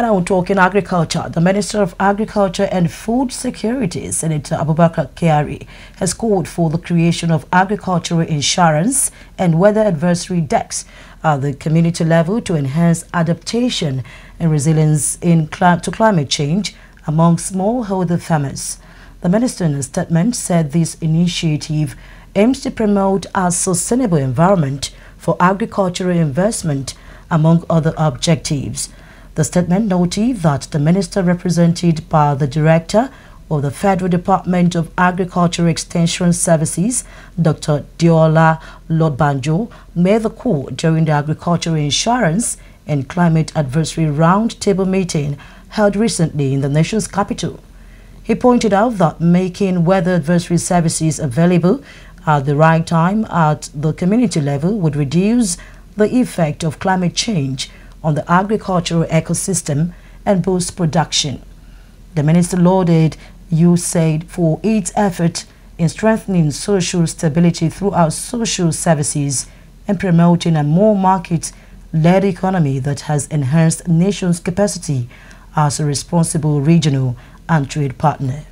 And now talking agriculture, the Minister of Agriculture and Food Security, Senator Abubakar Kyari, has called for the creation of agricultural insurance and weather advisory decks at the community level to enhance adaptation and resilience in to climate change among smallholder farmers. The minister in a statement said this initiative aims to promote a sustainable environment for agricultural investment, among other objectives. The statement noted that the minister represented by the director of the Federal Department of Agricultural Extension Services, Dr. Deola Lordbanjo, made the call during the Agricultural Insurance and Climate Advisory Roundtable meeting held recently in the nation's capital. He pointed out that making weather advisory services available at the right time at the community level would reduce the effect of climate change on the agricultural ecosystem and boost production. The minister lauded USAID for its effort in strengthening social stability throughout social services and promoting a more market-led economy that has enhanced nation's capacity as a responsible regional and trade partner.